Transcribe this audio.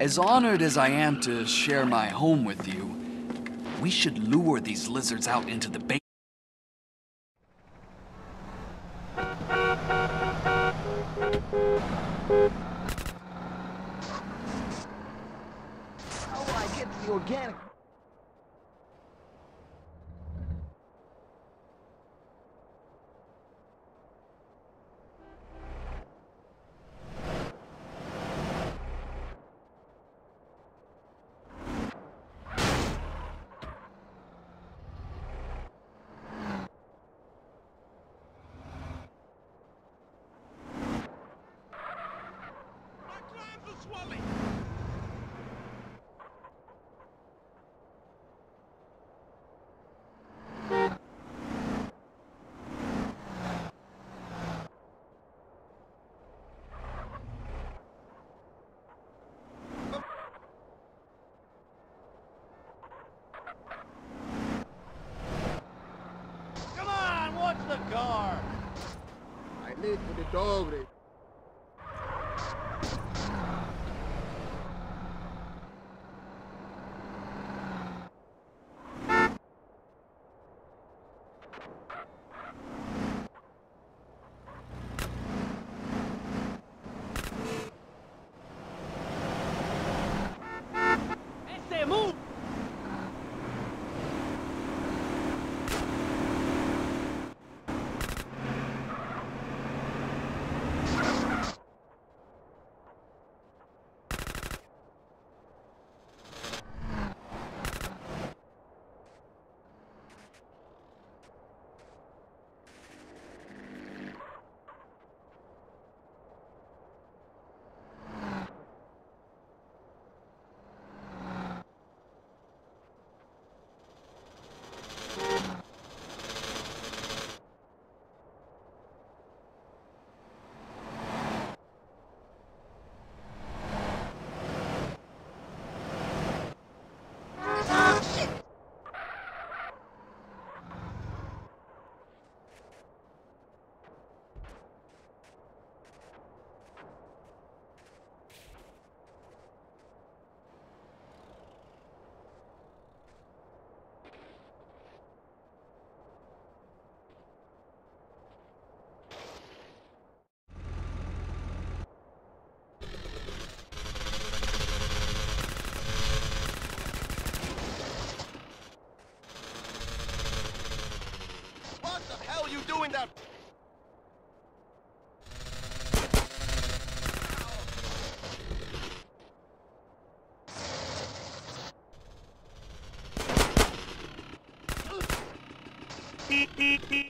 As honored as I am to share my home with you, we should lure these lizards out into the bay. I need for the doble. beep beep beep.